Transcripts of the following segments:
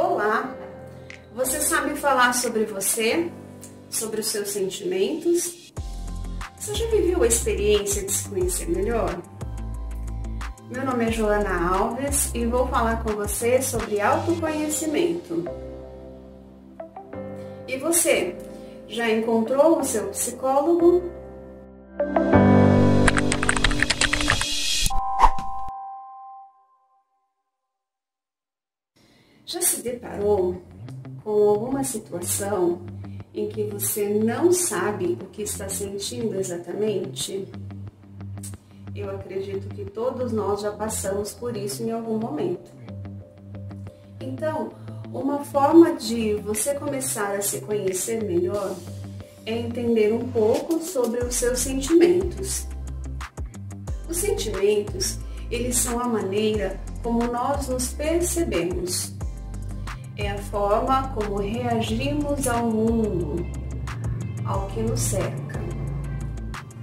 Olá! Você sabe falar sobre você? Sobre os seus sentimentos? Você já viveu a experiência de se conhecer melhor? Meu nome é Joana Alves e vou falar com você sobre autoconhecimento. E você, já encontrou o seu psicólogo? Se deparou com alguma situação em que você não sabe o que está sentindo exatamente? Eu acredito que todos nós já passamos por isso em algum momento. Então, uma forma de você começar a se conhecer melhor é entender um pouco sobre os seus sentimentos. Os sentimentos, eles são a maneira como nós nos percebemos é a forma como reagimos ao mundo, ao que nos cerca.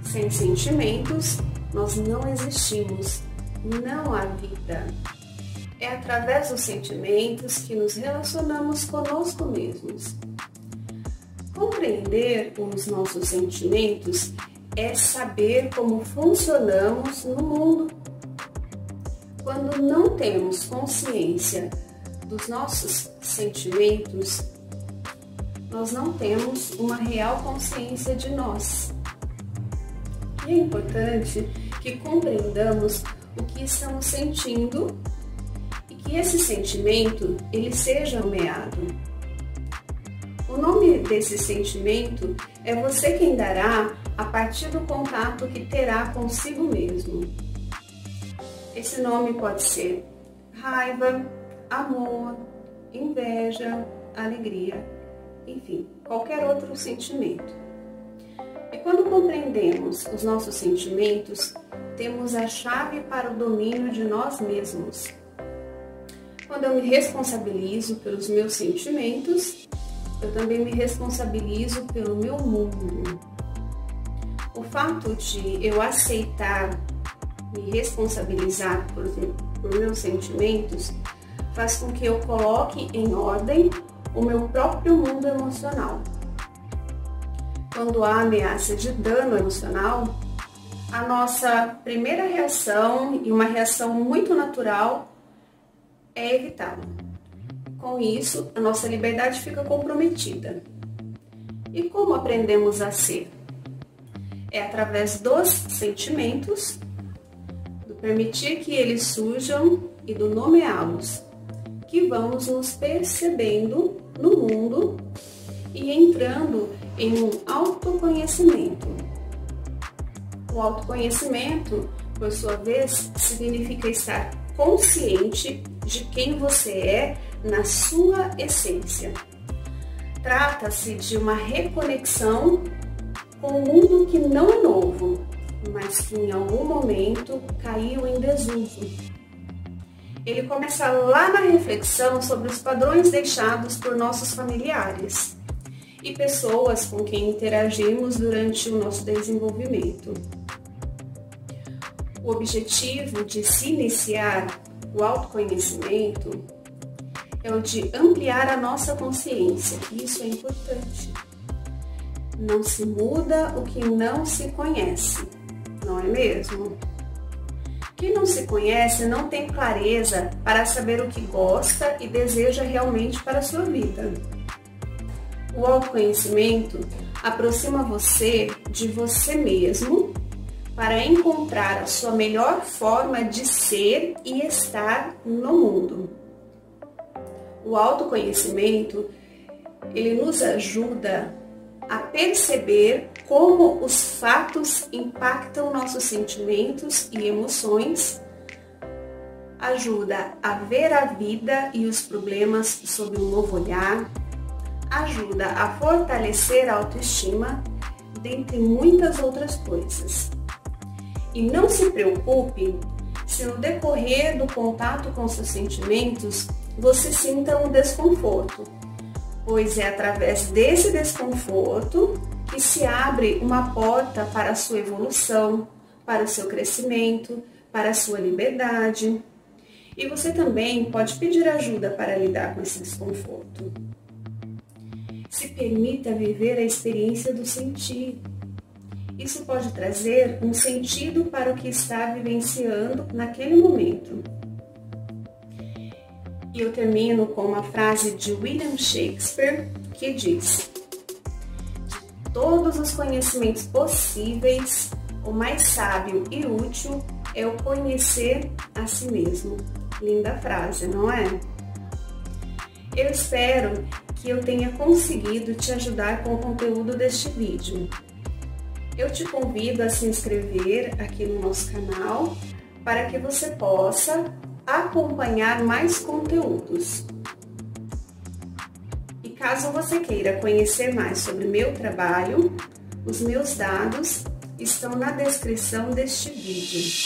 Sem sentimentos, nós não existimos, não há vida. É através dos sentimentos que nos relacionamos conosco mesmos. Compreender os nossos sentimentos é saber como funcionamos no mundo. Quando não temos consciência dos nossos sentimentos, nós não temos uma real consciência de nós. E é importante que compreendamos o que estamos sentindo e que esse sentimento ele seja nomeado. O nome desse sentimento é você quem dará a partir do contato que terá consigo mesmo. Esse nome pode ser raiva, amor, inveja, alegria, enfim, qualquer outro sentimento. E quando compreendemos os nossos sentimentos, temos a chave para o domínio de nós mesmos. Quando eu me responsabilizo pelos meus sentimentos, eu também me responsabilizo pelo meu mundo. O fato de eu aceitar, me responsabilizar por, por meus sentimentos, faz com que eu coloque em ordem o meu próprio mundo emocional. Quando há ameaça de dano emocional, a nossa primeira reação e uma reação muito natural é evitá-lo. Com isso, a nossa liberdade fica comprometida. E como aprendemos a ser? É através dos sentimentos, do permitir que eles surjam e do nomeá-los que vamos nos percebendo no mundo e entrando em um autoconhecimento. O autoconhecimento, por sua vez, significa estar consciente de quem você é na sua essência. Trata-se de uma reconexão com um mundo que não é novo, mas que em algum momento caiu em desuso ele começa lá na reflexão sobre os padrões deixados por nossos familiares e pessoas com quem interagimos durante o nosso desenvolvimento. O objetivo de se iniciar o autoconhecimento é o de ampliar a nossa consciência, isso é importante. Não se muda o que não se conhece, não é mesmo? Quem não se conhece não tem clareza para saber o que gosta e deseja realmente para a sua vida. O autoconhecimento aproxima você de você mesmo para encontrar a sua melhor forma de ser e estar no mundo. O autoconhecimento, ele nos ajuda a perceber como os fatos impactam nossos sentimentos e emoções, ajuda a ver a vida e os problemas sob um novo olhar, ajuda a fortalecer a autoestima, dentre muitas outras coisas. E não se preocupe se no decorrer do contato com seus sentimentos você sinta um desconforto pois é através desse desconforto que se abre uma porta para a sua evolução, para o seu crescimento, para a sua liberdade. E você também pode pedir ajuda para lidar com esse desconforto. Se permita viver a experiência do sentir. Isso pode trazer um sentido para o que está vivenciando naquele momento. E eu termino com uma frase de William Shakespeare que diz: todos os conhecimentos possíveis, o mais sábio e útil é o conhecer a si mesmo. Linda frase, não é? Eu espero que eu tenha conseguido te ajudar com o conteúdo deste vídeo. Eu te convido a se inscrever aqui no nosso canal para que você possa acompanhar mais conteúdos. Caso você queira conhecer mais sobre meu trabalho, os meus dados estão na descrição deste vídeo.